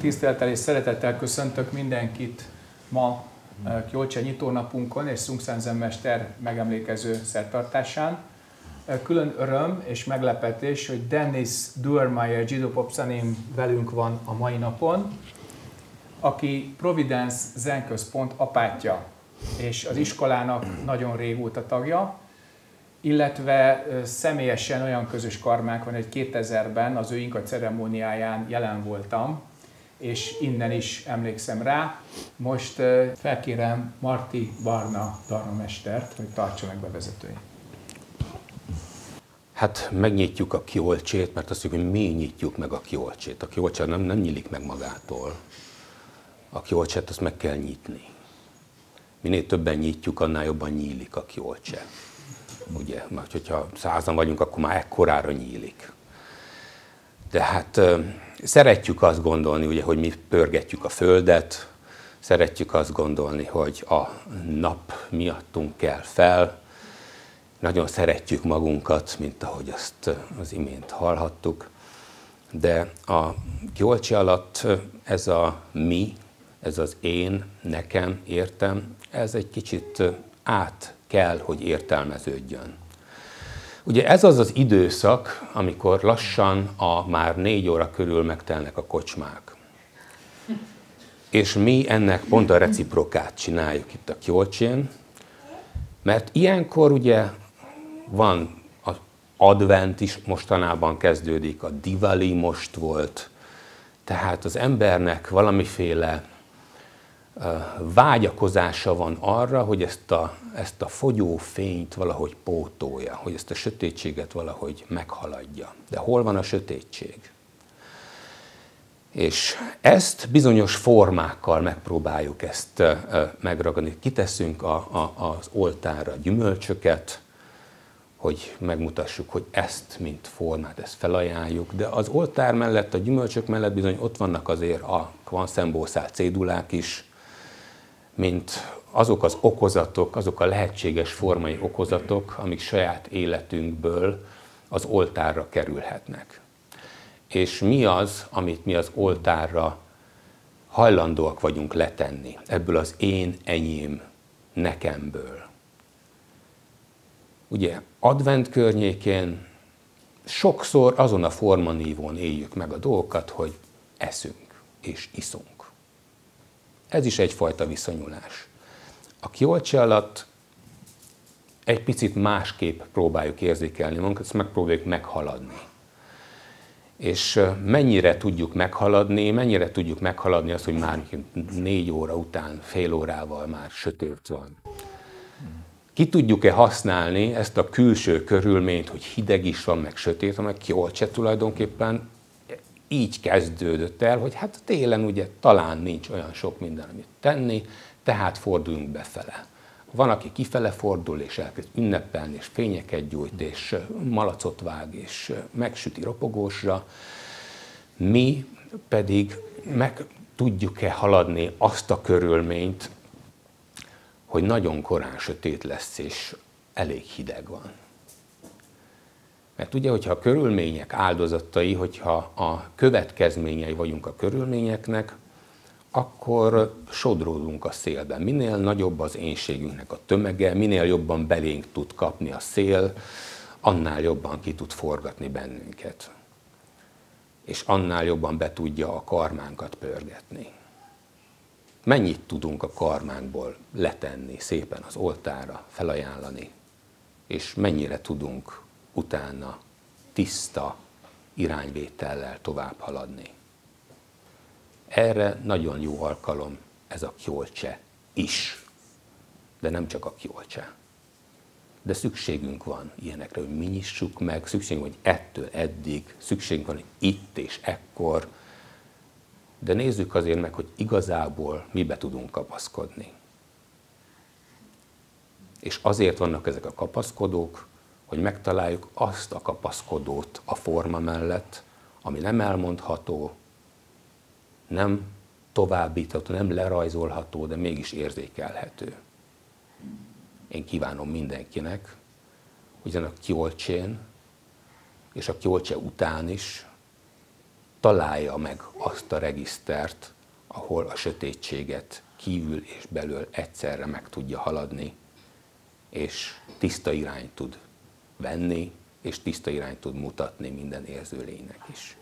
Tisztelettel és szeretettel köszöntök mindenkit ma Kjolcse nyitónapunkon és Szungszenzenmester megemlékező szertartásán. Külön öröm és meglepetés, hogy Dennis Duermeyer Gido Popsanim velünk van a mai napon, aki Providence Zenközpont apátja, és az iskolának nagyon régóta tagja, illetve személyesen olyan közös karmák van, hogy 2000-ben az ő inka ceremóniáján jelen voltam, és innen is emlékszem rá. Most felkérem Marti Barna darnamestert, hogy tartsa meg bevezetőjét. Hát megnyitjuk a kiolcsét, mert azt mondjuk, hogy mi nyitjuk meg a kiolcsét. A kiolcsét nem, nem nyílik meg magától. A kiolcsét azt meg kell nyitni. Minél többen nyitjuk, annál jobban nyílik a kiolcse. Ugye, mert hogyha százan vagyunk, akkor már ekkorára nyílik. De hát szeretjük azt gondolni, ugye, hogy mi pörgetjük a Földet, szeretjük azt gondolni, hogy a nap miattunk kell fel, nagyon szeretjük magunkat, mint ahogy azt az imént hallhattuk, de a Gyolcsi alatt ez a mi, ez az én, nekem, értem, ez egy kicsit át kell, hogy értelmeződjön. Ugye ez az az időszak, amikor lassan a már négy óra körül megtelnek a kocsmák. És mi ennek pont a reciprokát csináljuk itt a Kjolcsén, mert ilyenkor ugye van az advent is mostanában kezdődik, a Diwali most volt, tehát az embernek valamiféle vágyakozása van arra, hogy ezt a, ezt a fogyó fényt valahogy pótolja, hogy ezt a sötétséget valahogy meghaladja. De hol van a sötétség? És ezt bizonyos formákkal megpróbáljuk ezt megragadni. Kiteszünk a, a, az oltára gyümölcsöket, hogy megmutassuk, hogy ezt, mint formát, ezt felajánljuk, de az oltár mellett, a gyümölcsök mellett bizony ott vannak azért a kvanszembószál cédulák is, mint azok az okozatok, azok a lehetséges formai okozatok, amik saját életünkből az oltárra kerülhetnek. És mi az, amit mi az oltárra hajlandóak vagyunk letenni ebből az én, enyém, nekemből. Ugye advent környékén sokszor azon a formanívón éljük meg a dolgokat, hogy eszünk és iszunk. Ez is egyfajta viszonyulás. A kiolcsi alatt egy picit másképp próbáljuk érzékelni magunkat, ezt megpróbáljuk meghaladni. És mennyire tudjuk meghaladni, mennyire tudjuk meghaladni azt, hogy már négy óra után, fél órával már sötét van. Ki tudjuk-e használni ezt a külső körülményt, hogy hideg is van, meg sötét meg kiolcse tulajdonképpen így kezdődött el, hogy hát télen ugye talán nincs olyan sok minden, amit tenni, tehát forduljunk befele. Van, aki kifele fordul, és elkezd ünnepelni, és fényeket gyújt, és malacot vág, és megsüti ropogósra. Mi pedig meg tudjuk-e haladni azt a körülményt, hogy nagyon korán sötét lesz, és elég hideg van. Mert ugye, hogyha a körülmények áldozatai, hogyha a következményei vagyunk a körülményeknek, akkor sodródunk a szélben. Minél nagyobb az énségünknek a tömege, minél jobban belénk tud kapni a szél, annál jobban ki tud forgatni bennünket. És annál jobban be tudja a karmánkat pörgetni. Mennyit tudunk a karmánkból letenni szépen az oltára, felajánlani, és mennyire tudunk utána tiszta irányvétellel tovább haladni. Erre nagyon jó alkalom ez a kiolcse is, de nem csak a kiolcse. De szükségünk van ilyenekre, hogy mi nyissuk meg, szükségünk van, hogy ettől eddig, szükségünk van, hogy itt és ekkor, de nézzük azért meg, hogy igazából mibe tudunk kapaszkodni. És azért vannak ezek a kapaszkodók, hogy megtaláljuk azt a kapaszkodót a forma mellett, ami nem elmondható, nem továbbítható, nem lerajzolható, de mégis érzékelhető. Én kívánom mindenkinek, hogy a kiolcsén és a kiolcse után is találja meg azt a regisztert, ahol a sötétséget kívül és belül egyszerre meg tudja haladni, és tiszta irányt tud venni, és tiszta irányt tud mutatni minden érző lénynek is.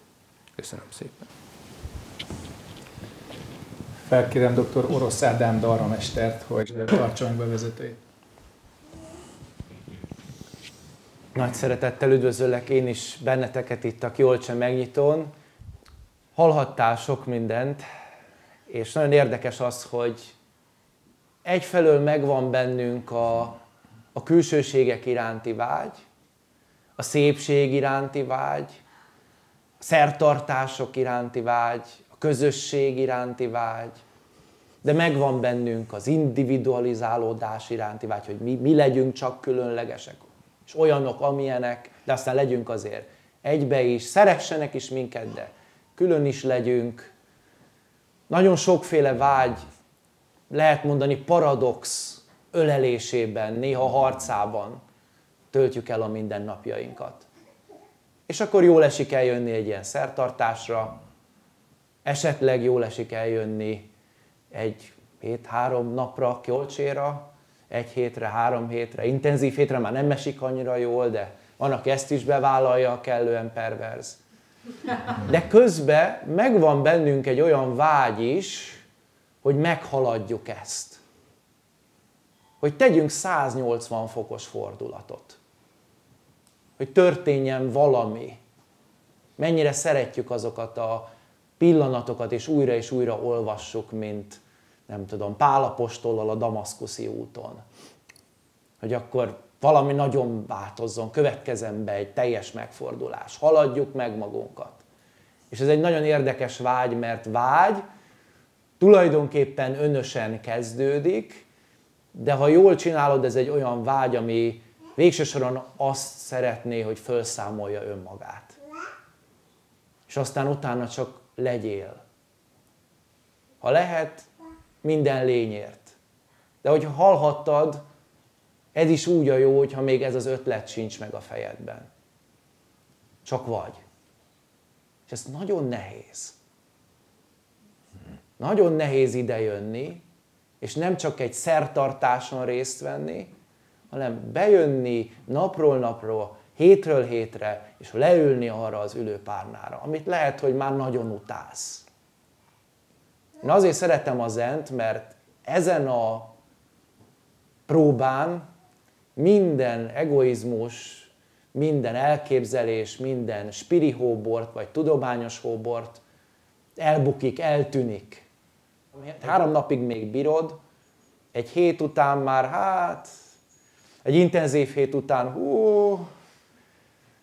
Köszönöm szépen. Felkérem dr. Orosz Ádám Darramestert, hogy tartson bevezetőjét. Nagy szeretettel üdvözöllek én is benneteket itt a Kiolcse megnyitón. Hallhattál sok mindent, és nagyon érdekes az, hogy egyfelől megvan bennünk a, a külsőségek iránti vágy, a szépség iránti vágy, a szertartások iránti vágy, a közösség iránti vágy, de megvan bennünk az individualizálódás iránti vágy, hogy mi, mi legyünk csak különlegesek, és olyanok, amilyenek, de aztán legyünk azért egybe is, szeressenek is minket, de külön is legyünk. Nagyon sokféle vágy, lehet mondani paradox ölelésében, néha harcában töltjük el a mindennapjainkat. És akkor jól esik eljönni egy ilyen szertartásra, esetleg jól esik eljönni egy hét-három napra Kiolcséra, egy hétre, három hétre, intenzív hétre már nem esik annyira jól, de van, aki ezt is bevállalja, kellően perverz. De közben megvan bennünk egy olyan vágy is, hogy meghaladjuk ezt. Hogy tegyünk 180 fokos fordulatot. Hogy történjen valami. Mennyire szeretjük azokat a pillanatokat, és újra és újra olvassuk, mint nem tudom, Pálapostollal a Damaszkuszi úton. Hogy akkor valami nagyon változzon, következzen be egy teljes megfordulás, haladjuk meg magunkat. És ez egy nagyon érdekes vágy, mert vágy tulajdonképpen önösen kezdődik, de ha jól csinálod, ez egy olyan vágy, ami végső soron azt szeretné, hogy felszámolja önmagát. És aztán utána csak legyél. Ha lehet, minden lényért. De hogyha hallhattad, ez is úgy a jó, hogyha még ez az ötlet sincs meg a fejedben. Csak vagy. És ez nagyon nehéz. Nagyon nehéz idejönni, és nem csak egy szertartáson részt venni, hanem bejönni napról napról, hétről hétre, és leülni arra az ülőpárnára, amit lehet, hogy már nagyon utálsz. Én azért szeretem a zent, mert ezen a próbán minden egoizmus, minden elképzelés, minden spiri hóbort, vagy tudományos hóbort elbukik, eltűnik. Három napig még bírod, egy hét után már, hát, egy intenzív hét után, hú,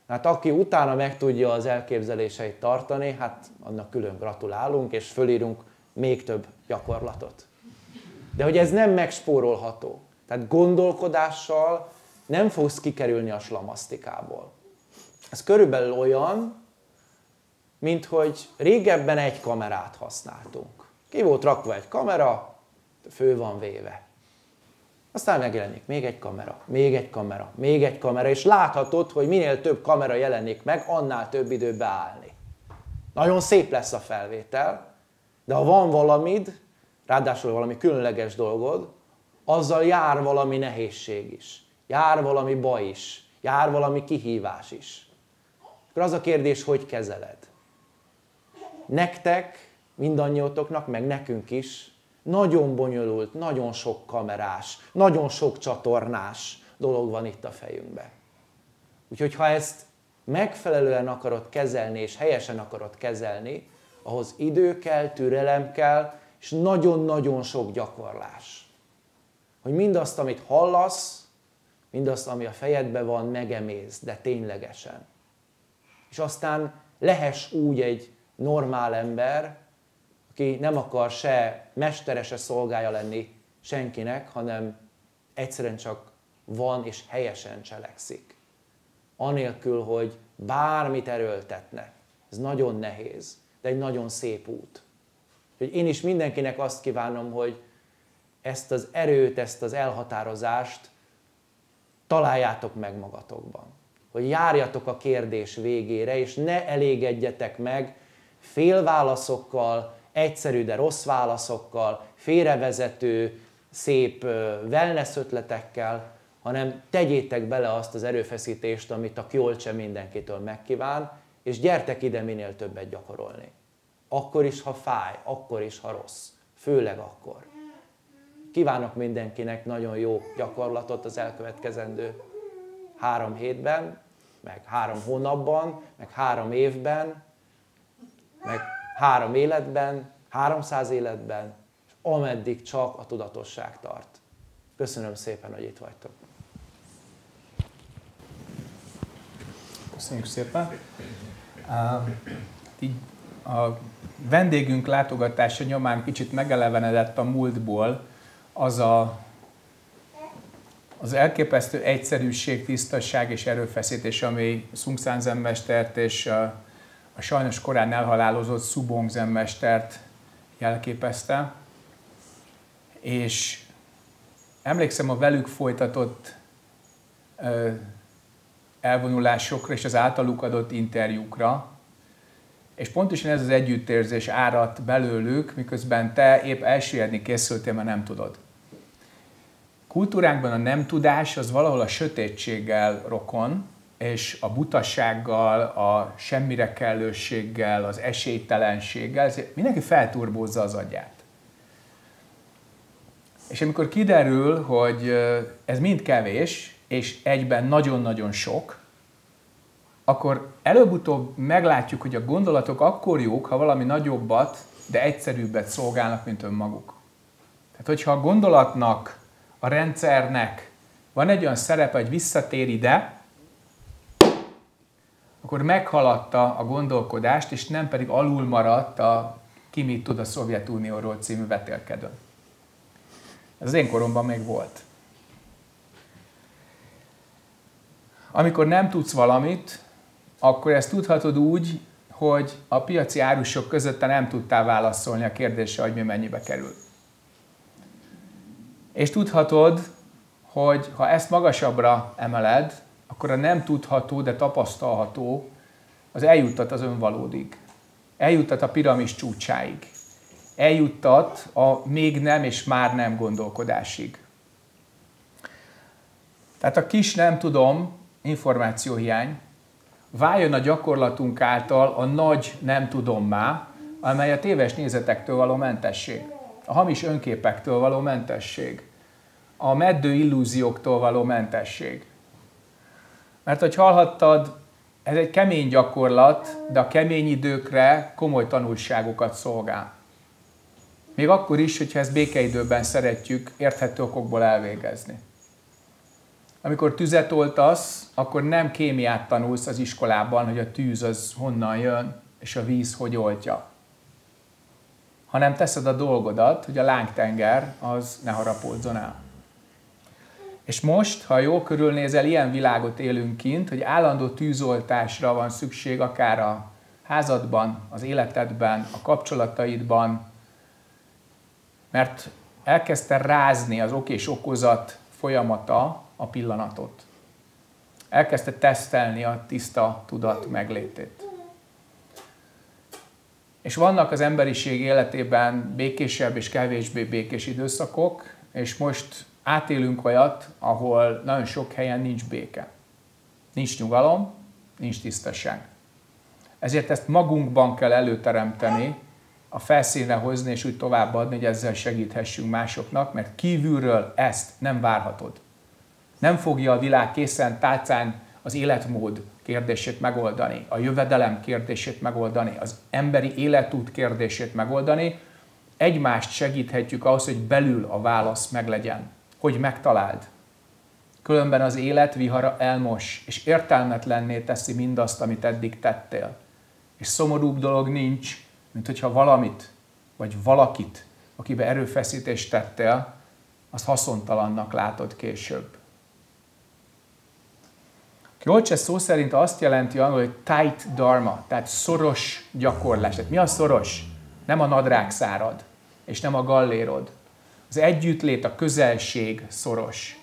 hát aki utána meg tudja az elképzeléseit tartani, hát annak külön gratulálunk, és fölírunk még több gyakorlatot. De hogy ez nem megspórolható. Tehát gondolkodással nem fogsz kikerülni a slamasztikából. Ez körülbelül olyan, mint hogy régebben egy kamerát használtunk. Ki volt rakva egy kamera, fő van véve. Aztán megjelenik még egy kamera, még egy kamera, még egy kamera, és láthatod, hogy minél több kamera jelenik meg, annál több idő beállni. Nagyon szép lesz a felvétel, de ha van valamid, ráadásul valami különleges dolgod, azzal jár valami nehézség is, jár valami baj is, jár valami kihívás is. Akkor az a kérdés, hogy kezeled? Nektek, mindannyiótoknak, meg nekünk is nagyon bonyolult, nagyon sok kamerás, nagyon sok csatornás dolog van itt a fejünkben. Úgyhogy ha ezt megfelelően akarod kezelni, és helyesen akarod kezelni, ahhoz idő kell, türelem kell, és nagyon-nagyon sok gyakorlás. Hogy mindazt, amit hallasz, mindazt, ami a fejedben van, megemész, de ténylegesen. És aztán lehess úgy egy normál ember, aki nem akar se mesterese szolgája lenni senkinek, hanem egyszerűen csak van és helyesen cselekszik. Anélkül, hogy bármit erőltetne. Ez nagyon nehéz de egy nagyon szép út. Úgyhogy én is mindenkinek azt kívánom, hogy ezt az erőt, ezt az elhatározást találjátok meg magatokban. Hogy járjatok a kérdés végére, és ne elégedjetek meg félválaszokkal, egyszerű, de rossz válaszokkal, félrevezető, szép wellness ötletekkel, hanem tegyétek bele azt az erőfeszítést, amit a Kjolcse mindenkitől megkíván, és gyertek ide minél többet gyakorolni. Akkor is, ha fáj, akkor is, ha rossz. Főleg akkor. Kívánok mindenkinek nagyon jó gyakorlatot az elkövetkezendő három hétben, meg három hónapban, meg három évben, meg három életben, háromszáz életben, és ameddig csak a tudatosság tart. Köszönöm szépen, hogy itt vagytok. Köszönjük szépen. Uh, így a vendégünk látogatása nyomán kicsit megelevenedett a múltból az a, az elképesztő egyszerűség, tisztaság és erőfeszítés, ami Sung mestert és a, sajnos korán elhalálozott Subong mestert jelképezte. És emlékszem a velük folytatott elvonulásokra és az általuk adott interjúkra, és pontosan ez az együttérzés árat belőlük, miközben te épp elsüllyedni készültél, mert nem tudod. Kultúránkban a nem tudás az valahol a sötétséggel rokon, és a butassággal, a semmire kellőséggel, az esélytelenséggel, mindenki felturbózza az agyát. És amikor kiderül, hogy ez mind kevés, és egyben nagyon-nagyon sok, akkor előbb-utóbb meglátjuk, hogy a gondolatok akkor jók, ha valami nagyobbat, de egyszerűbbet szolgálnak, mint önmaguk. Tehát, hogyha a gondolatnak, a rendszernek van egy olyan szerepe, hogy visszatér ide, akkor meghaladta a gondolkodást, és nem pedig alul maradt a Ki mit tud a Szovjetunióról című vetélkedőn. Ez az én koromban még volt. Amikor nem tudsz valamit, akkor ezt tudhatod úgy, hogy a piaci árusok között te nem tudtál válaszolni a kérdésre, hogy mi mennyibe kerül. És tudhatod, hogy ha ezt magasabbra emeled, akkor a nem tudható, de tapasztalható, az eljuttat az önvalódig. Eljuttat a piramis csúcsáig. Eljuttat a még nem és már nem gondolkodásig. Tehát a kis nem tudom, információhiány, váljon a gyakorlatunk által a nagy nem tudom má, amely a téves nézetektől való mentesség, a hamis önképektől való mentesség, a meddő illúzióktól való mentesség. Mert hogy hallhattad, ez egy kemény gyakorlat, de a kemény időkre komoly tanulságokat szolgál. Még akkor is, hogyha ezt békeidőben szeretjük érthető okokból elvégezni. Amikor tüzet oltasz, akkor nem kémiát tanulsz az iskolában, hogy a tűz az honnan jön, és a víz hogy oltja. Hanem teszed a dolgodat, hogy a lángtenger az ne harapódzon el. És most, ha jól körülnézel, ilyen világot élünk kint, hogy állandó tűzoltásra van szükség akár a házadban, az életedben, a kapcsolataidban, mert elkezdte rázni az ok és okozat folyamata a pillanatot. Elkezdte tesztelni a tiszta tudat meglétét. És vannak az emberiség életében békésebb és kevésbé békés időszakok, és most átélünk olyat, ahol nagyon sok helyen nincs béke. Nincs nyugalom, nincs tisztaság. Ezért ezt magunkban kell előteremteni, a felszínre hozni és úgy továbbadni, hogy ezzel segíthessünk másoknak, mert kívülről ezt nem várhatod. Nem fogja a világ készen tálcán az életmód kérdését megoldani, a jövedelem kérdését megoldani, az emberi életút kérdését megoldani. Egymást segíthetjük ahhoz, hogy belül a válasz meglegyen, hogy megtaláld. Különben az élet vihara elmos, és értelmetlenné teszi mindazt, amit eddig tettél. És szomorúbb dolog nincs, mint hogyha valamit, vagy valakit, akibe erőfeszítést tettél, azt haszontalannak látod később. Jolcse szó szerint azt jelenti hogy tight dharma, tehát szoros gyakorlás. Tehát mi a szoros? Nem a nadrág szárad, és nem a gallérod. Az együttlét, a közelség szoros.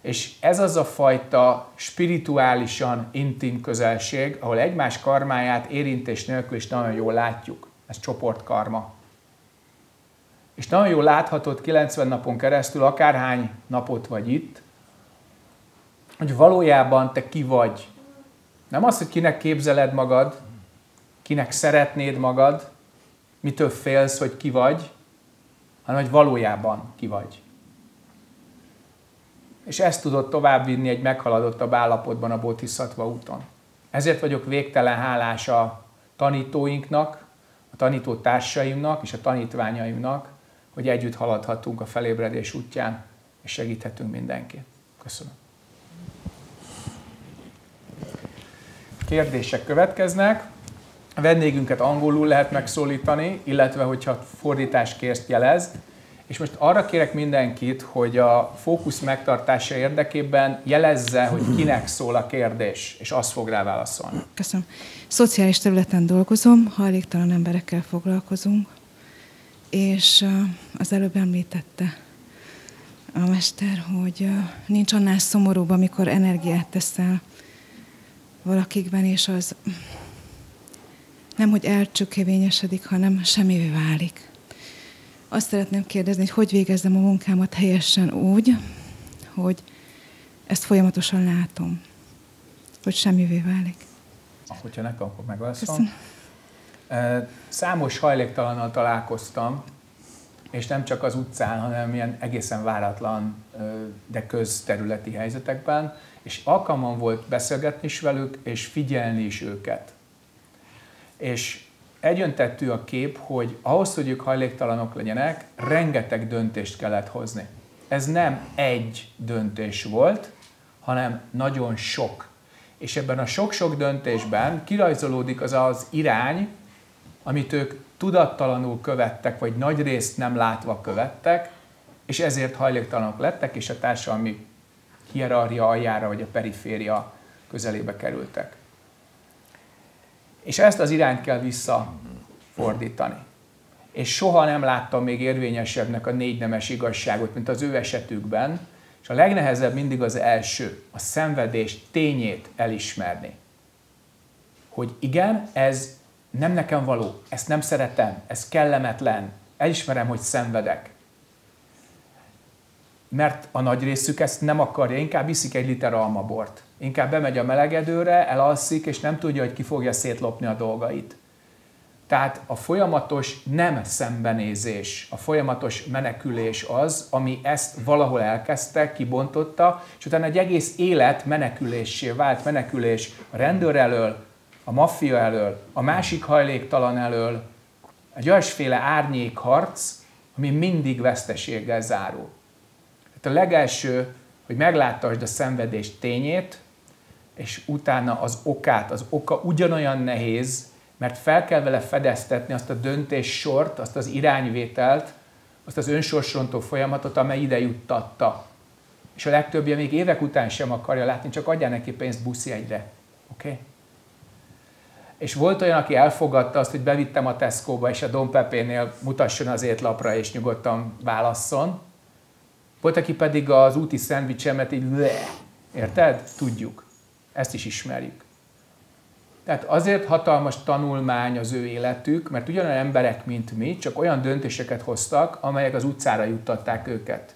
És ez az a fajta spirituálisan intim közelség, ahol egymás karmáját érintés nélkül is nagyon jól látjuk. Ez csoportkarma. És nagyon jól láthatod 90 napon keresztül, akárhány napot vagy itt, hogy valójában te ki vagy. Nem az, hogy kinek képzeled magad, kinek szeretnéd magad, mitől félsz, hogy ki vagy, hanem hogy valójában ki vagy. És ezt tudod továbbvinni egy meghaladottabb állapotban a Bodhisattva úton. Ezért vagyok végtelen hálás a tanítóinknak, a tanító társaimnak és a tanítványaimnak, hogy együtt haladhatunk a felébredés útján, és segíthetünk mindenkit. Köszönöm. Kérdések következnek. A vendégünket angolul lehet megszólítani, illetve hogyha fordítás kérsz, jelez. És most arra kérek mindenkit, hogy a fókusz megtartása érdekében jelezze, hogy kinek szól a kérdés, és azt fog rá válaszolni. Köszönöm. Szociális területen dolgozom, hajléktalan emberekkel foglalkozunk, és az előbb említette a mester, hogy nincs annál szomorúbb, amikor energiát teszel valakikben, és az nem, hogy elcsökevényesedik, hanem semmivé válik. Azt szeretném kérdezni, hogy hogy végezzem a munkámat helyesen úgy, hogy ezt folyamatosan látom, hogy semmivé válik. Hogyha nekem, akkor megválaszolom. Számos hajléktalannal találkoztam, és nem csak az utcán, hanem ilyen egészen váratlan, de közterületi helyzetekben, és alkalmam volt beszélgetni is velük, és figyelni is őket. És egyöntettű a kép, hogy ahhoz, hogy ők hajléktalanok legyenek, rengeteg döntést kellett hozni. Ez nem egy döntés volt, hanem nagyon sok. És ebben a sok-sok döntésben kirajzolódik az az irány, amit ők tudattalanul követtek, vagy nagy részt nem látva követtek, és ezért hajléktalanok lettek, és a társadalmi hierarchia aljára, vagy a periféria közelébe kerültek. És ezt az irányt kell visszafordítani. És soha nem láttam még érvényesebbnek a négy nemes igazságot, mint az ő esetükben, és a legnehezebb mindig az első, a szenvedés tényét elismerni. Hogy igen, ez nem nekem való, ezt nem szeretem, ez kellemetlen, elismerem, hogy szenvedek. Mert a nagy részük ezt nem akarja, inkább iszik egy liter almabort. Inkább bemegy a melegedőre, elalszik, és nem tudja, hogy ki fogja szétlopni a dolgait. Tehát a folyamatos nem szembenézés, a folyamatos menekülés az, ami ezt valahol elkezdte, kibontotta, és utána egy egész élet meneküléssé vált, menekülés a rendőr elől, a maffia elől, a másik hajléktalan elől, egy olyasféle árnyékharc, ami mindig veszteséggel zárul. Tehát a legelső, hogy megláttasd a szenvedés tényét, és utána az okát. Az oka ugyanolyan nehéz, mert fel kell vele fedeztetni azt a döntés sort, azt az irányvételt, azt az önsorsrontó folyamatot, amely ide juttatta. És a legtöbbje még évek után sem akarja látni, csak adja neki pénzt buszi egyre. Oké? Okay? És volt olyan, aki elfogadta azt, hogy bevittem a Tesco-ba, és a Don Pepénél mutasson az étlapra, és nyugodtan válasszon. Volt, aki pedig az úti szendvicsemet így le. Érted? Tudjuk. Ezt is ismerjük. Tehát azért hatalmas tanulmány az ő életük, mert ugyanolyan emberek, mint mi, csak olyan döntéseket hoztak, amelyek az utcára juttatták őket.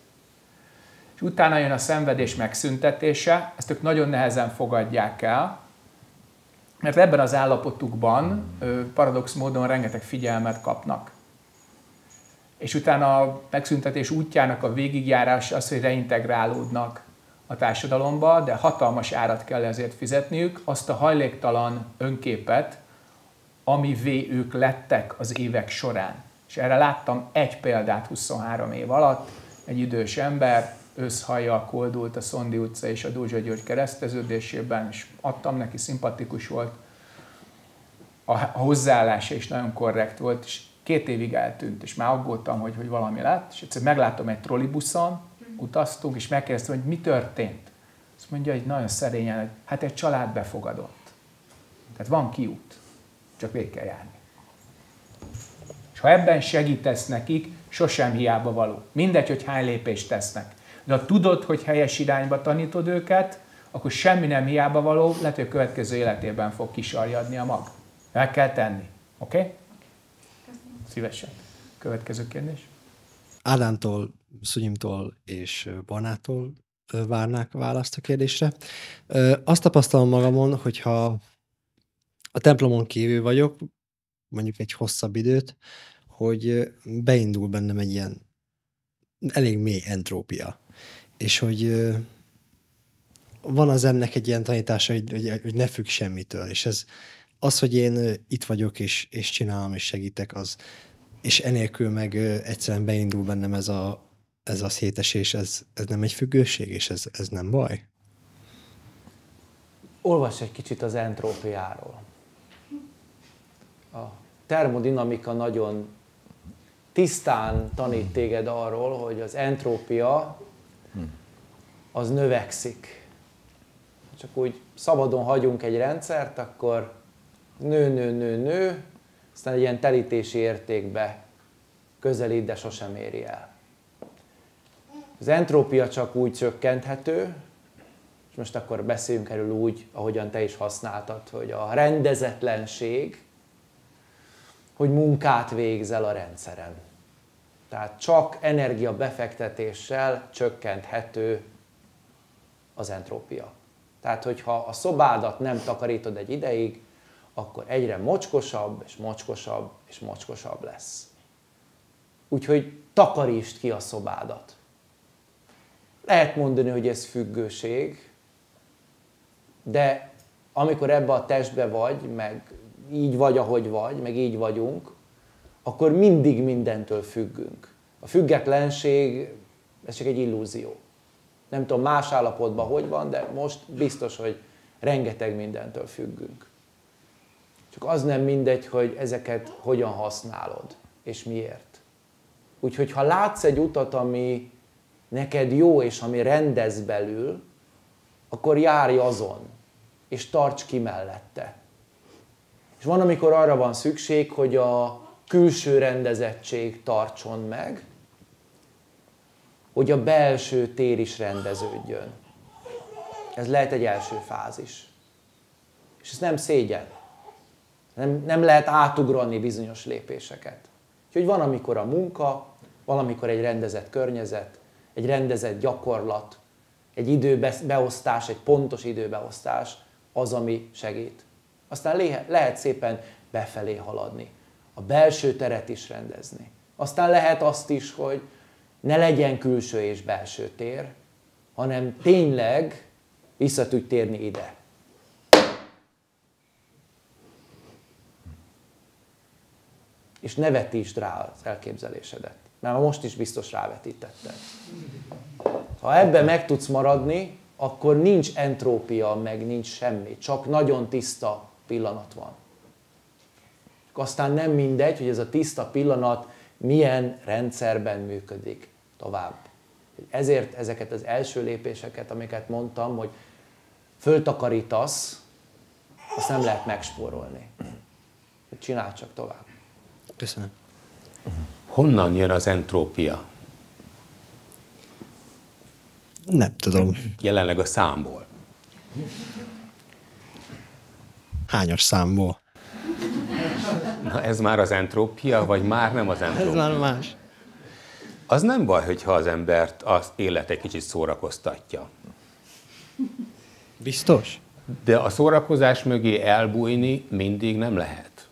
És utána jön a szenvedés megszüntetése, ezt ők nagyon nehezen fogadják el, mert ebben az állapotukban paradox módon rengeteg figyelmet kapnak. És utána a megszüntetés útjának a végigjárás az, hogy reintegrálódnak a társadalomba, de hatalmas árat kell ezért fizetniük, azt a hajléktalan önképet, amivé ők lettek az évek során. És erre láttam egy példát 23 év alatt, egy idős ember, összhajjal koldult a Szondi utca és a Dózsa György kereszteződésében, és adtam neki, szimpatikus volt, a hozzáállása is nagyon korrekt volt, és két évig eltűnt, és már aggódtam, hogy, hogy valami lett, és egyszer meglátom egy trollibuszon, utaztunk, és megkérdeztem, hogy mi történt. Azt mondja, hogy nagyon szerényen, hogy hát egy család befogadott. Tehát van kiút, csak végig kell járni. És ha ebben segítesz nekik, sosem hiába való. Mindegy, hogy hány lépést tesznek. De ha tudod, hogy helyes irányba tanítod őket, akkor semmi nem hiába való, lehet, hogy a következő életében fog kisarjadni a mag. Meg kell tenni. Oké? Okay? Szívesen. Következő kérdés. Ádámtól, Szunyimtól és Barnától várnák választ a kérdésre. Azt tapasztalom magamon, hogyha a templomon kívül vagyok, mondjuk egy hosszabb időt, hogy beindul bennem egy ilyen elég mély entrópia. És hogy van az ennek egy ilyen tanítása, hogy, hogy, hogy ne függ semmitől. És ez az, hogy én itt vagyok, és, és csinálom, és segítek, az, és enélkül meg egyszerűen beindul bennem ez a, ez a szétesés, ez, ez nem egy függőség, és ez, ez nem baj? Olvass egy kicsit az entrópiáról. A termodinamika nagyon tisztán tanít téged arról, hogy az entrópia az növekszik. Csak úgy szabadon hagyunk egy rendszert, akkor nő, nő, nő, nő, aztán egy ilyen telítési értékbe közelít, de sosem éri el. Az entrópia csak úgy csökkenthető, és most akkor beszéljünk erről úgy, ahogyan te is használtad, hogy a rendezetlenség, hogy munkát végzel a rendszeren. Tehát csak energia befektetéssel csökkenthető az entrópia. Tehát, hogyha a szobádat nem takarítod egy ideig, akkor egyre mocskosabb, és mocskosabb, és mocskosabb lesz. Úgyhogy takarítsd ki a szobádat. Lehet mondani, hogy ez függőség, de amikor ebbe a testbe vagy, meg így vagy, ahogy vagy, meg így vagyunk, akkor mindig mindentől függünk. A függetlenség, ez csak egy illúzió. Nem tudom, más állapotban hogy van, de most biztos, hogy rengeteg mindentől függünk. Csak az nem mindegy, hogy ezeket hogyan használod, és miért. Úgyhogy ha látsz egy utat, ami neked jó, és ami rendez belül, akkor járj azon, és tarts ki mellette. És van, amikor arra van szükség, hogy a külső rendezettség tartson meg, hogy a belső tér is rendeződjön. Ez lehet egy első fázis. És ez nem szégyen. Nem, nem lehet átugrani bizonyos lépéseket. Úgyhogy van, amikor a munka, valamikor egy rendezett környezet, egy rendezett gyakorlat, egy időbeosztás, egy pontos időbeosztás az, ami segít. Aztán lehet szépen befelé haladni, a belső teret is rendezni. Aztán lehet azt is, hogy ne legyen külső és belső tér, hanem tényleg vissza tudj térni ide. És ne vetítsd rá az elképzelésedet. Mert most is biztos rávetítetted. Ha ebbe meg tudsz maradni, akkor nincs entrópia, meg nincs semmi. Csak nagyon tiszta pillanat van. Aztán nem mindegy, hogy ez a tiszta pillanat milyen rendszerben működik tovább. Ezért ezeket az első lépéseket, amiket mondtam, hogy föltakarítasz, azt nem lehet megspórolni. Csinálj csak tovább. Köszönöm. Honnan jön az entrópia? Nem tudom. Jelenleg a számból. Hányos számból? Na ez már az entrópia, vagy már nem az entrópia? Ez már más. Az nem baj, hogyha az embert az élet egy kicsit szórakoztatja. Biztos? De a szórakozás mögé elbújni mindig nem lehet.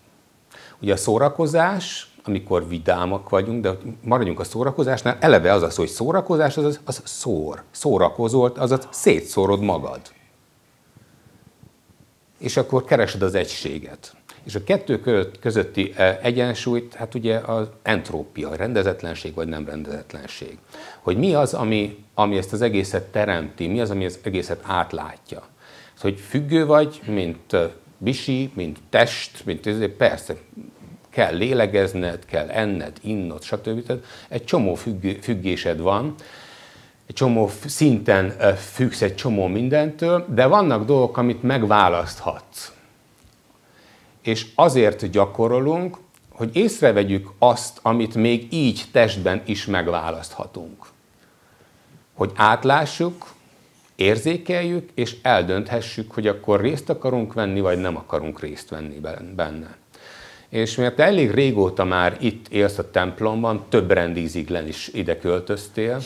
Ugye a szórakozás, amikor vidámak vagyunk, de maradjunk a szórakozásnál, eleve az az, hogy szórakozás, az, az, az szór. Szórakozolt, azaz szétszórod magad. És akkor keresed az egységet. És a kettő közötti e, egyensúlyt, hát ugye az entrópia, rendezetlenség vagy nem rendezetlenség. Hogy mi az, ami, ami ezt az egészet teremti, mi az, ami az egészet átlátja. Szóval, hogy függő vagy, mint bisi, mint test, mint persze, kell lélegezned, kell enned, innod, stb. Tehát egy csomó függésed van, egy csomó szinten függsz egy csomó mindentől, de vannak dolgok, amit megválaszthatsz. És azért gyakorolunk, hogy észrevegyük azt, amit még így testben is megválaszthatunk. hogy átlássuk, érzékeljük, és eldönthessük, hogy akkor részt akarunk venni, vagy nem akarunk részt venni benne. És mert elég régóta már itt élsz a templomban, több rendíziglen is ide költöztél,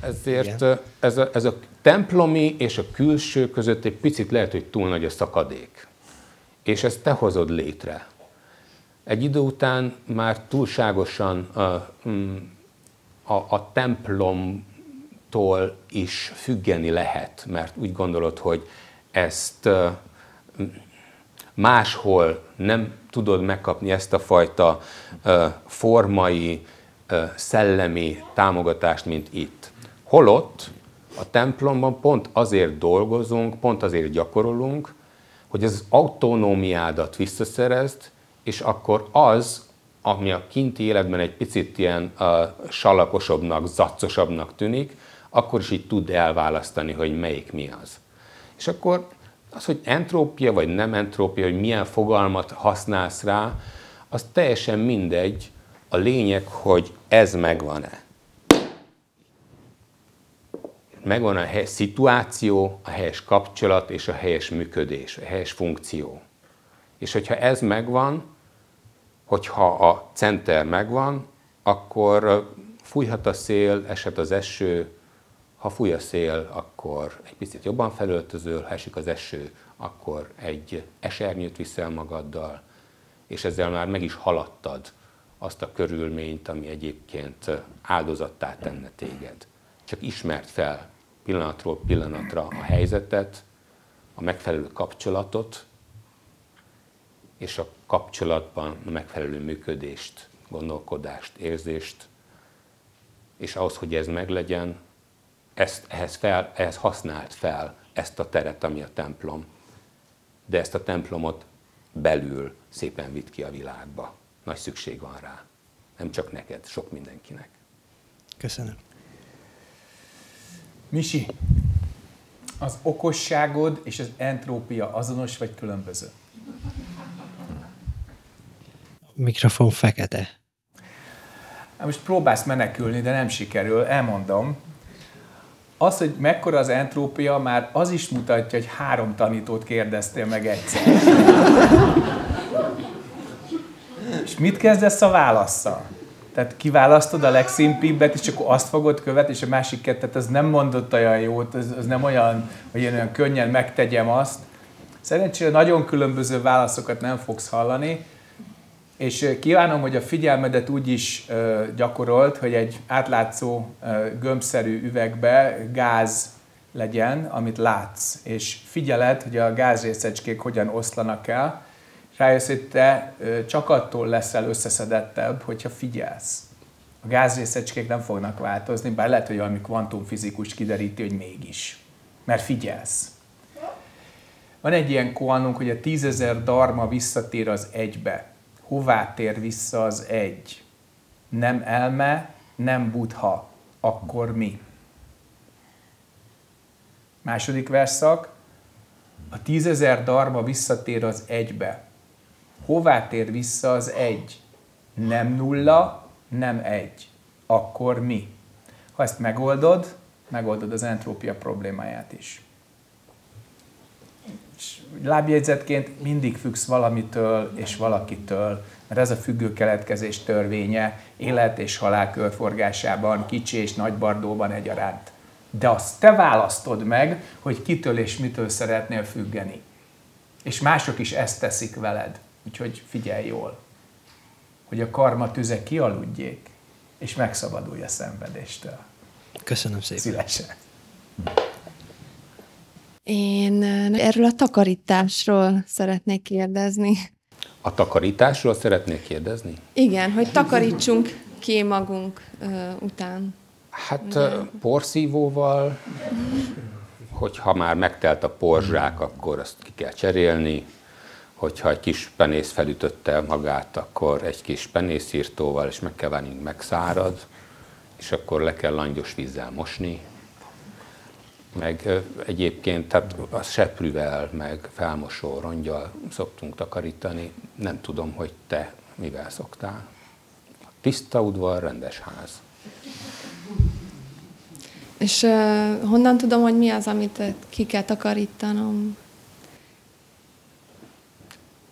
ezért ez a, ez a templomi és a külső között egy picit lehet, hogy túl nagy a szakadék. És ezt te hozod létre. Egy idő után már túlságosan a, mm, a, a templomtól is függeni lehet, mert úgy gondolod, hogy ezt máshol nem tudod megkapni ezt a fajta formai, szellemi támogatást, mint itt. Holott a templomban pont azért dolgozunk, pont azért gyakorolunk, hogy az autonómiádat visszaszerezd, és akkor az, ami a kinti életben egy picit ilyen uh, salakosabbnak, zaccosabbnak tűnik, akkor is így tud elválasztani, hogy melyik mi az. És akkor az, hogy entrópia vagy nem entrópia, hogy milyen fogalmat használsz rá, az teljesen mindegy. A lényeg, hogy ez megvan-e. Megvan a helyes szituáció, a helyes kapcsolat és a helyes működés, a helyes funkció. És hogyha ez megvan, hogyha a center megvan, akkor fújhat a szél, esett az eső, ha fúj a szél, akkor egy picit jobban felöltözöl, ha esik az eső, akkor egy esernyőt viszel magaddal, és ezzel már meg is haladtad azt a körülményt, ami egyébként áldozattá tenne téged. Csak ismert fel pillanatról pillanatra a helyzetet, a megfelelő kapcsolatot, és a kapcsolatban a megfelelő működést, gondolkodást, érzést, és ahhoz, hogy ez meglegyen, ezt, ehhez, fel, ehhez használt fel ezt a teret, ami a templom. De ezt a templomot belül szépen vitt ki a világba. Nagy szükség van rá. Nem csak neked, sok mindenkinek. Köszönöm. Misi, az okosságod és az entrópia azonos vagy különböző? Mikrofon fekete. Most próbálsz menekülni, de nem sikerül, elmondom. Az, hogy mekkora az entrópia, már az is mutatja, hogy három tanítót kérdeztél meg egyszer. és mit kezdesz a válaszsal? Tehát kiválasztod a legszimpibbet, és csak azt fogod követni, és a másik kettet az nem mondott olyan jót, az, az nem olyan, hogy én olyan könnyen megtegyem azt. Szerencsére nagyon különböző válaszokat nem fogsz hallani, és kívánom, hogy a figyelmedet úgy is gyakorolt, hogy egy átlátszó gömbszerű üvegbe gáz legyen, amit látsz, és figyeled, hogy a gázrészecskék hogyan oszlanak el, rájössz, hogy te csak attól leszel összeszedettebb, hogyha figyelsz. A gázrészecskék nem fognak változni, bár lehet, hogy valami kvantumfizikus kideríti, hogy mégis. Mert figyelsz. Van egy ilyen koanunk, hogy a tízezer darma visszatér az egybe hová tér vissza az egy? Nem elme, nem buddha, akkor mi? Második verszak, a tízezer darma visszatér az egybe. Hová tér vissza az egy? Nem nulla, nem egy. Akkor mi? Ha ezt megoldod, megoldod az entrópia problémáját is lábjegyzetként mindig függsz valamitől és valakitől, mert ez a függő keletkezés törvénye élet és halál körforgásában, kicsi és nagy bardóban egyaránt. De azt te választod meg, hogy kitől és mitől szeretnél függeni. És mások is ezt teszik veled. Úgyhogy figyelj jól, hogy a karma tüze kialudjék, és megszabadulj a szenvedéstől. Köszönöm szépen. Szívesen. Én erről a takarításról szeretnék kérdezni. A takarításról szeretnék kérdezni? Igen, hogy takarítsunk ki magunk uh, után. Hát Igen. porszívóval, hogyha már megtelt a porzsák, akkor azt ki kell cserélni, hogyha egy kis penész felütötte magát, akkor egy kis penészírtóval, és meg kell várni, megszárad, és akkor le kell langyos vízzel mosni, meg egyébként tehát a seprűvel, meg felmosó rongyal szoktunk takarítani. Nem tudom, hogy te mivel szoktál. Tiszta udvar, rendes ház. És uh, honnan tudom, hogy mi az, amit ki kell takarítanom?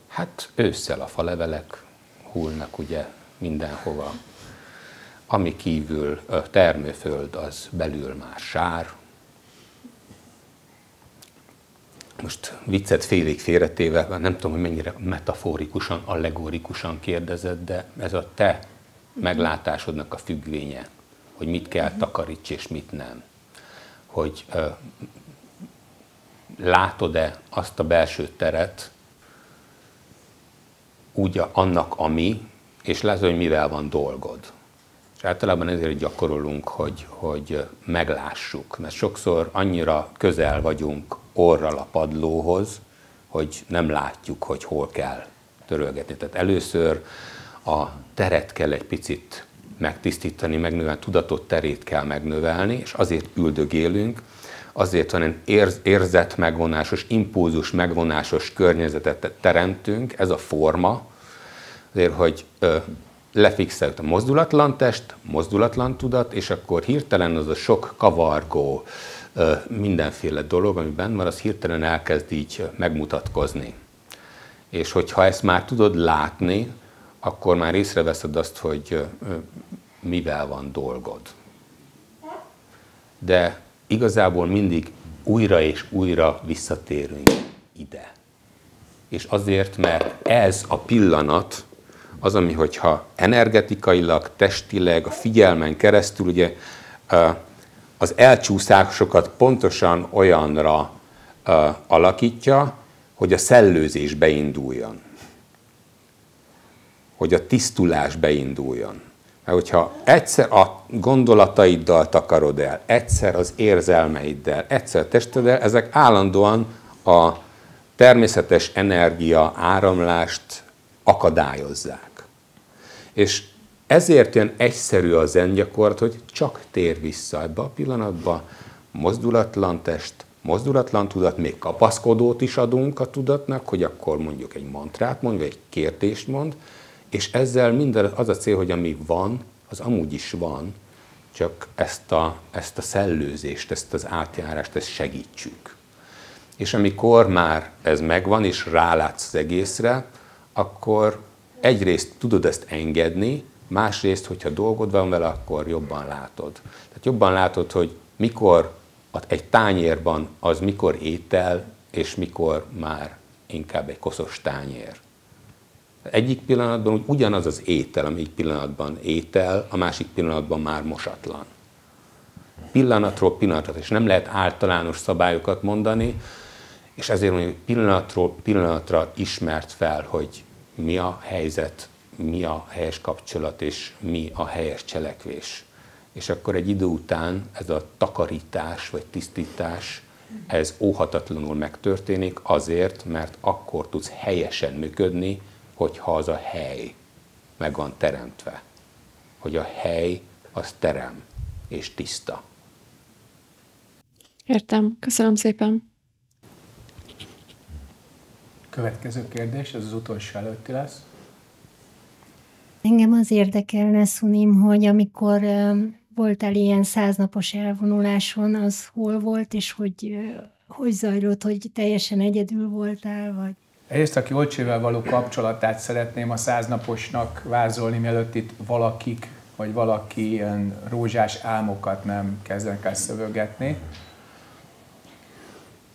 Hát ősszel a falevelek hullnak ugye mindenhova. Ami kívül a termőföld, az belül már sár. Most viccet félig félretéve, nem tudom, hogy mennyire metaforikusan, allegorikusan kérdezed, de ez a te meglátásodnak a függvénye, hogy mit kell takaríts és mit nem. Hogy uh, látod-e azt a belső teret, úgy annak, ami, és lesz, hogy mivel van dolgod. És általában ezért gyakorolunk, hogy, hogy meglássuk, mert sokszor annyira közel vagyunk orral a padlóhoz, hogy nem látjuk, hogy hol kell törölgetni. Tehát először a teret kell egy picit megtisztítani, megnövelni, tudatot terét kell megnövelni, és azért üldögélünk, azért van egy érz, érzet megvonásos, impulzus megvonásos környezetet teremtünk, ez a forma, azért, hogy ö, lefixeljük a mozdulatlan test, mozdulatlan tudat, és akkor hirtelen az a sok kavargó, mindenféle dolog, ami benne van, az hirtelen elkezd így megmutatkozni. És hogyha ezt már tudod látni, akkor már észreveszed azt, hogy mivel van dolgod. De igazából mindig újra és újra visszatérünk ide. És azért, mert ez a pillanat, az, ami hogyha energetikailag, testileg, a figyelmen keresztül ugye az elcsúszásokat pontosan olyanra alakítja, hogy a szellőzés beinduljon. Hogy a tisztulás beinduljon. Mert hogyha egyszer a gondolataiddal takarod el, egyszer az érzelmeiddel, egyszer a testeddel, ezek állandóan a természetes energia áramlást akadályozzák. És ezért olyan egyszerű a zen gyakorlat, hogy csak tér vissza ebbe a pillanatba, mozdulatlan test, mozdulatlan tudat, még kapaszkodót is adunk a tudatnak, hogy akkor mondjuk egy mantrát mond, vagy egy kérdést mond, és ezzel minden az a cél, hogy ami van, az amúgy is van, csak ezt a, ezt a szellőzést, ezt az átjárást, ezt segítsük. És amikor már ez megvan, és rálátsz az egészre, akkor egyrészt tudod ezt engedni, másrészt, hogyha dolgod van vele, akkor jobban látod. Tehát jobban látod, hogy mikor egy tányérban az mikor étel, és mikor már inkább egy koszos tányér. Egyik pillanatban úgy ugyanaz az étel, amelyik pillanatban étel, a másik pillanatban már mosatlan. Pillanatról pillanatra, és nem lehet általános szabályokat mondani, és ezért mondjuk pillanatról pillanatra ismert fel, hogy mi a helyzet, mi a helyes kapcsolat és mi a helyes cselekvés. És akkor egy idő után ez a takarítás vagy tisztítás, ez óhatatlanul megtörténik azért, mert akkor tudsz helyesen működni, hogyha az a hely meg van teremtve. Hogy a hely az terem és tiszta. Értem. Köszönöm szépen. Következő kérdés, ez az utolsó előtti lesz. Engem az érdekelne, Szunim, hogy amikor voltál ilyen száznapos elvonuláson, az hol volt, és hogy hogy zajlott, hogy teljesen egyedül voltál, vagy? Egyrészt a Kiolcsével való kapcsolatát szeretném a száznaposnak vázolni, mielőtt itt valakik, vagy valaki ilyen rózsás álmokat nem kezdenek el szövögetni.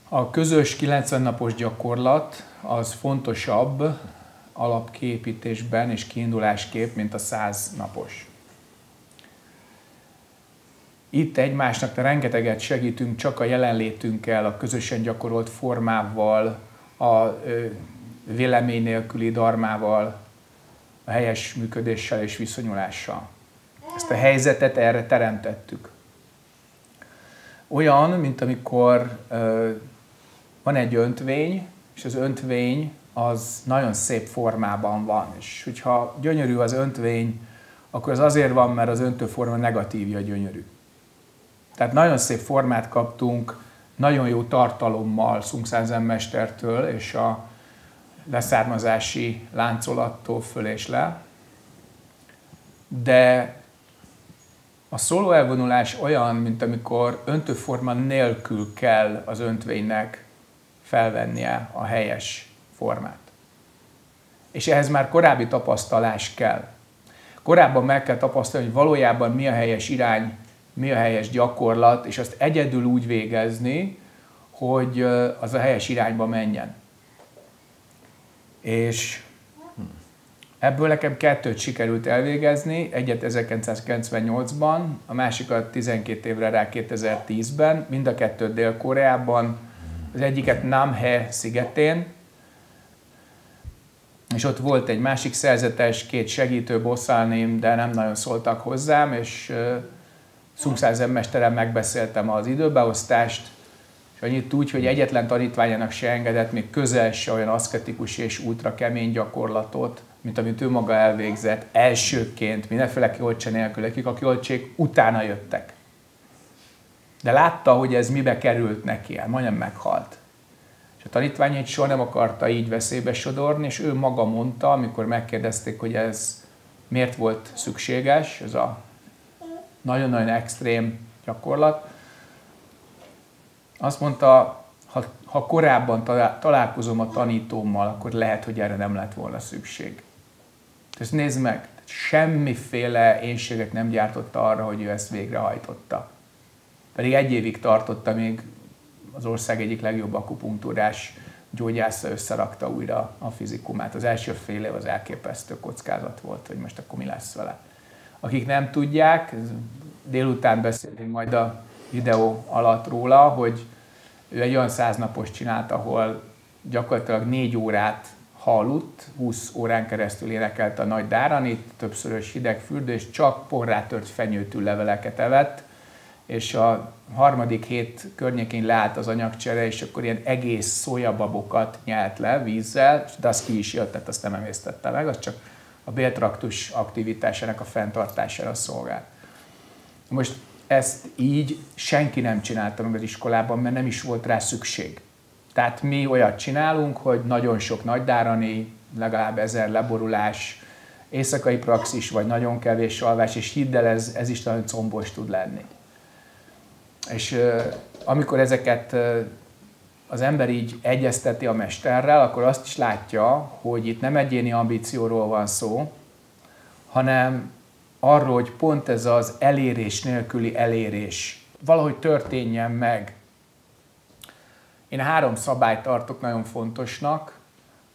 A közös 90 napos gyakorlat az fontosabb alapképítésben és kiinduláskép, mint a 100 napos. Itt egymásnak rengeteget segítünk csak a jelenlétünkkel, a közösen gyakorolt formával, a vélemény nélküli darmával, a helyes működéssel és viszonyulással. Ezt a helyzetet erre teremtettük. Olyan, mint amikor van egy öntvény, és az öntvény az nagyon szép formában van. És hogyha gyönyörű az öntvény, akkor az azért van, mert az öntőforma negatívja gyönyörű. Tehát nagyon szép formát kaptunk, nagyon jó tartalommal Szungszánzen mestertől és a leszármazási láncolattól föl és le. De A szóló elvonulás olyan, mint amikor öntőforma nélkül kell az öntvénynek felvennie a helyes formát. És ehhez már korábbi tapasztalás kell. Korábban meg kell tapasztalni, hogy valójában mi a helyes irány, mi a helyes gyakorlat, és azt egyedül úgy végezni, hogy az a helyes irányba menjen. És ebből nekem kettőt sikerült elvégezni, egyet 1998-ban, a másikat 12 évre rá 2010-ben, mind a kettőt Dél-Koreában, az egyiket Namhe szigetén, és ott volt egy másik szerzetes, két segítő bosszálném, de nem nagyon szóltak hozzám, és Szumszázen mesterem megbeszéltem az időbeosztást, és annyit úgy, hogy egyetlen tanítványának se engedett még közel se olyan aszketikus és ultra kemény gyakorlatot, mint amit ő maga elvégzett elsőként, mindenféle kiolcse nélkül, akik a kiolcsék utána jöttek. De látta, hogy ez mibe került neki el, majdnem meghalt. És a tanítványait soha nem akarta így veszélybe sodorni, és ő maga mondta, amikor megkérdezték, hogy ez miért volt szükséges, ez a nagyon-nagyon extrém gyakorlat, azt mondta, ha, ha korábban találkozom a tanítómmal, akkor lehet, hogy erre nem lett volna szükség. Ezt nézd meg, semmiféle énséget nem gyártotta arra, hogy ő ezt végrehajtotta. Pedig egy évig tartotta, még az ország egyik legjobb akupunktúrás gyógyásza összerakta újra a fizikumát. Az első fél év az elképesztő kockázat volt, hogy most akkor mi lesz vele. Akik nem tudják, délután beszélünk majd a videó alatt róla, hogy ő egy olyan száznapos csinált, ahol gyakorlatilag négy órát haludt, 20 órán keresztül énekelt a nagy dáranit, többszörös hideg fürdő, és csak porrátört fenyőtű leveleket evett, és a harmadik hét környékén leállt az anyagcsere, és akkor ilyen egész szójababokat nyelt le vízzel, de az ki is jött, tehát azt nem emésztette meg, az csak a béltraktus aktivitásának a fenntartására szolgált. Most ezt így senki nem csinálta meg az iskolában, mert nem is volt rá szükség. Tehát mi olyat csinálunk, hogy nagyon sok nagydárani, legalább ezer leborulás, éjszakai praxis, vagy nagyon kevés alvás, és hidd el, ez, ez is nagyon combos tud lenni. És amikor ezeket az ember így egyezteti a mesterrel, akkor azt is látja, hogy itt nem egyéni ambícióról van szó, hanem arról, hogy pont ez az elérés nélküli elérés valahogy történjen meg. Én három szabályt tartok nagyon fontosnak.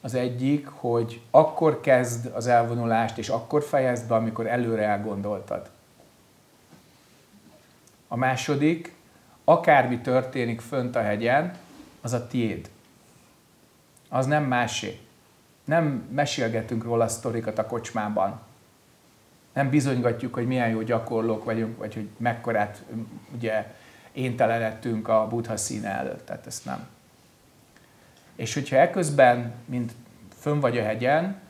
Az egyik, hogy akkor kezd az elvonulást, és akkor fejezd be, amikor előre elgondoltad. A második, akármi történik fönt a hegyen, az a tiéd. Az nem másé. Nem mesélgetünk róla a sztorikat a kocsmában nem bizonygatjuk, hogy milyen jó gyakorlók vagyunk, vagy hogy mekkorát ugye éntelenettünk a buddha színe előtt, tehát ezt nem. És hogyha eközben, mint fönn vagy a hegyen,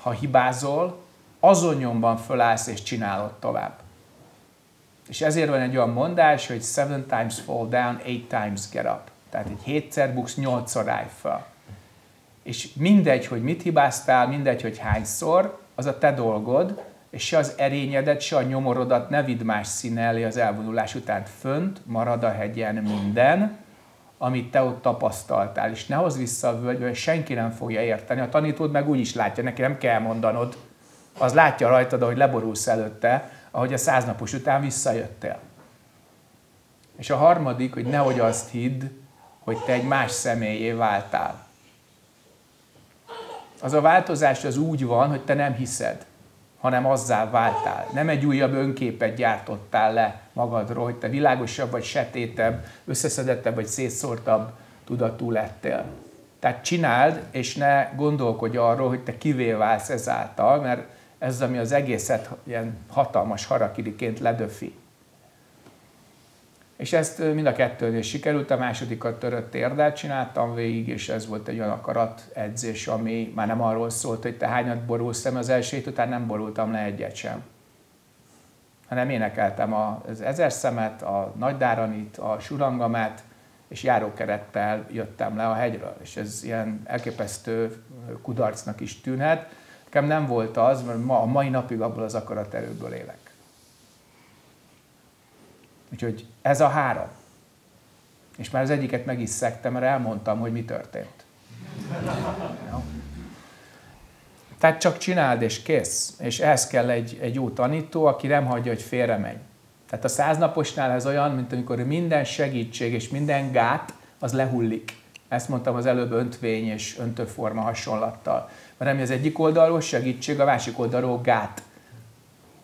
ha hibázol, azon nyomban fölállsz és csinálod tovább. És ezért van egy olyan mondás, hogy seven times fall down, eight times get up. Tehát egy hétszer buksz, nyolcszor állj fel. És mindegy, hogy mit hibáztál, mindegy, hogy hányszor, az a te dolgod, és se az erényedet, se a nyomorodat ne vidd más színe elé az elvonulás után. Fönt marad a hegyen minden, amit te ott tapasztaltál, és ne hozz vissza a völgybe, hogy senki nem fogja érteni. A tanítód meg úgy is látja, neki nem kell mondanod. Az látja rajtad, hogy leborulsz előtte, ahogy a száznapos után visszajöttél. És a harmadik, hogy nehogy azt hidd, hogy te egy más személyé váltál. Az a változás az úgy van, hogy te nem hiszed hanem azzá váltál. Nem egy újabb önképet gyártottál le magadról, hogy te világosabb vagy setétebb, összeszedettebb vagy szétszórtabb tudatú lettél. Tehát csináld, és ne gondolkodj arról, hogy te kivé válsz ezáltal, mert ez, ami az egészet ilyen hatalmas harakiriként ledöfi. És ezt mind a kettőnél sikerült, a másodikat törött térdát csináltam végig, és ez volt egy olyan akarat edzés, ami már nem arról szólt, hogy te hányat borulsz az első hét után nem borultam le egyet sem. Hanem énekeltem az ezer szemet, a nagydáranit, a surangamát, és járókerettel jöttem le a hegyről. És ez ilyen elképesztő kudarcnak is tűnhet. Nekem nem volt az, mert ma, a mai napig abból az akaraterőből élek. Úgyhogy ez a három. És már az egyiket meg is szektem, mert elmondtam, hogy mi történt. Ja. Tehát csak csináld és kész. És ehhez kell egy, egy jó tanító, aki nem hagyja, hogy félre megy. Tehát a száznaposnál ez olyan, mint amikor minden segítség és minden gát, az lehullik. Ezt mondtam az előbb öntvény és öntőforma hasonlattal. Mert ami az egyik oldalról segítség, a másik oldalról gát.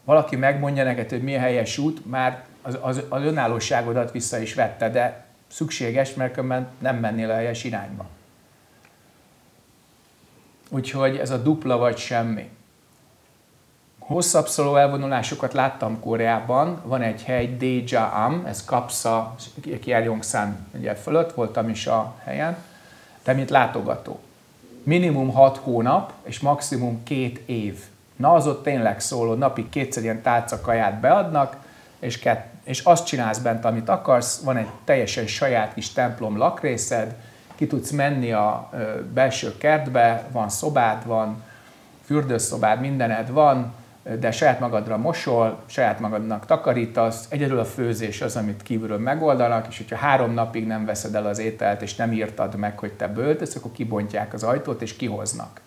Valaki megmondja neked, hogy mi a helyes út, már az, az, az önállóságodat vissza is vette, de szükséges, mert nem mennél a helyes irányba. Úgyhogy ez a dupla vagy semmi. Hosszabb szóló elvonulásokat láttam Koreában. Van egy hely, Deja Am, ez Kapsa, Kierjongsan ugye fölött, voltam is a helyen, de mint látogató. Minimum 6 hónap, és maximum 2 év. Na az ott tényleg szóló, napi kétszer ilyen tálca kaját beadnak, és, kett, és azt csinálsz bent, amit akarsz, van egy teljesen saját kis templom lakrészed, ki tudsz menni a belső kertbe, van szobád, van fürdőszobád, mindened van, de saját magadra mosol, saját magadnak takarítasz, egyedül a főzés az, amit kívülről megoldanak, és hogyha három napig nem veszed el az ételt, és nem írtad meg, hogy te böltesz, akkor kibontják az ajtót, és kihoznak.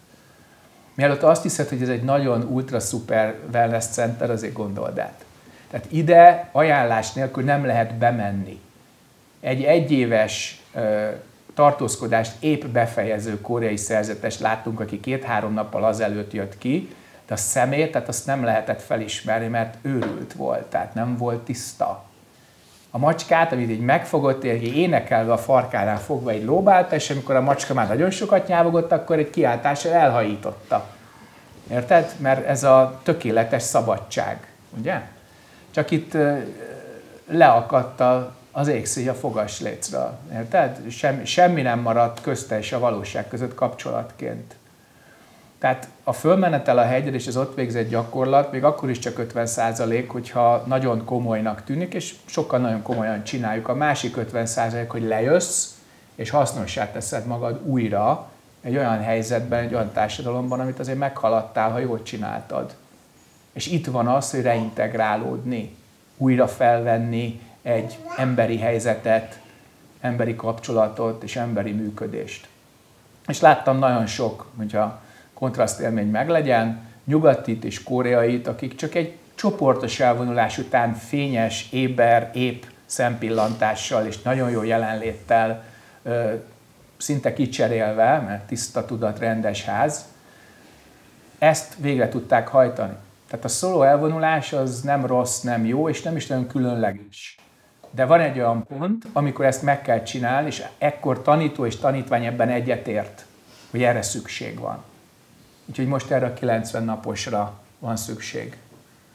Mielőtt azt hiszed, hogy ez egy nagyon ultra szuper wellness center, azért gondold át. Tehát ide ajánlás nélkül nem lehet bemenni. Egy egyéves tartózkodást épp befejező koreai szerzetes láttunk, aki két-három nappal azelőtt jött ki, de a szemét, tehát azt nem lehetett felismerni, mert őrült volt, tehát nem volt tiszta. A macskát, amit így megfogott, így énekelve a farkánál fogva egy lóbálta, és amikor a macska már nagyon sokat nyávogott, akkor egy kiáltással elhajította. Érted? Mert ez a tökéletes szabadság, ugye? Csak itt leakadt az égszíj a fogaslécről. Érted? Semmi, semmi nem maradt közte a valóság között kapcsolatként. Tehát a fölmenetel a hegyre és az ott végzett gyakorlat még akkor is csak 50 százalék, hogyha nagyon komolynak tűnik, és sokkal nagyon komolyan csináljuk. A másik 50 százalék, hogy lejössz, és hasznossá teszed magad újra egy olyan helyzetben, egy olyan társadalomban, amit azért meghaladtál, ha jól csináltad. És itt van az, hogy reintegrálódni, újra felvenni egy emberi helyzetet, emberi kapcsolatot és emberi működést. És láttam nagyon sok, hogyha kontraszt élmény meglegyen, nyugatit és koreait, akik csak egy csoportos elvonulás után fényes, éber, épp szempillantással és nagyon jó jelenléttel, szinte kicserélve, mert tiszta tudat, rendes ház, ezt végre tudták hajtani. Tehát a szóló elvonulás az nem rossz, nem jó, és nem is nagyon különleges. De van egy olyan pont, amikor ezt meg kell csinálni, és ekkor tanító és tanítvány ebben egyetért, hogy erre szükség van. Úgyhogy most erre a 90 naposra van szükség.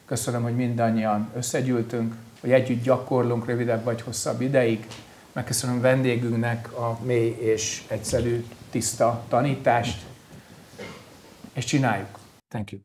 Köszönöm, hogy mindannyian összegyűltünk, hogy együtt gyakorlunk rövidebb vagy hosszabb ideig. Megköszönöm vendégünknek a mély és egyszerű, tiszta tanítást, és csináljuk. Thank you.